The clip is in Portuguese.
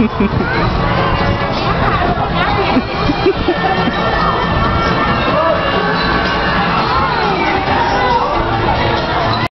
Música